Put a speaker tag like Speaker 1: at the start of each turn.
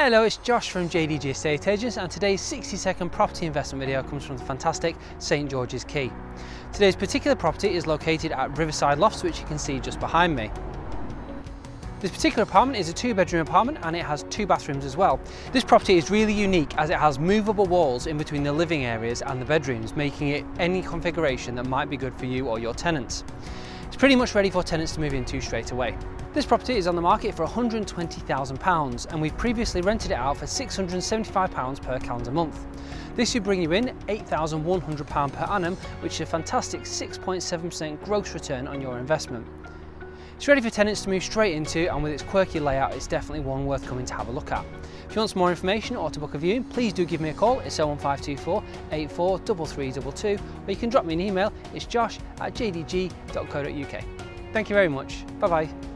Speaker 1: Hello, it's Josh from JDG Estate Agents and today's 60 second property investment video comes from the fantastic St George's Quay. Today's particular property is located at Riverside Lofts which you can see just behind me. This particular apartment is a two bedroom apartment and it has two bathrooms as well. This property is really unique as it has movable walls in between the living areas and the bedrooms, making it any configuration that might be good for you or your tenants. Pretty much ready for tenants to move into straight away. This property is on the market for £120,000 and we've previously rented it out for £675 per calendar month. This should bring you in £8,100 per annum, which is a fantastic 6.7% gross return on your investment. It's ready for tenants to move straight into and with its quirky layout it's definitely one worth coming to have a look at. If you want some more information or to book a viewing please do give me a call, it's 01524 843322 or you can drop me an email, it's josh at jdg.co.uk. Thank you very much, bye bye.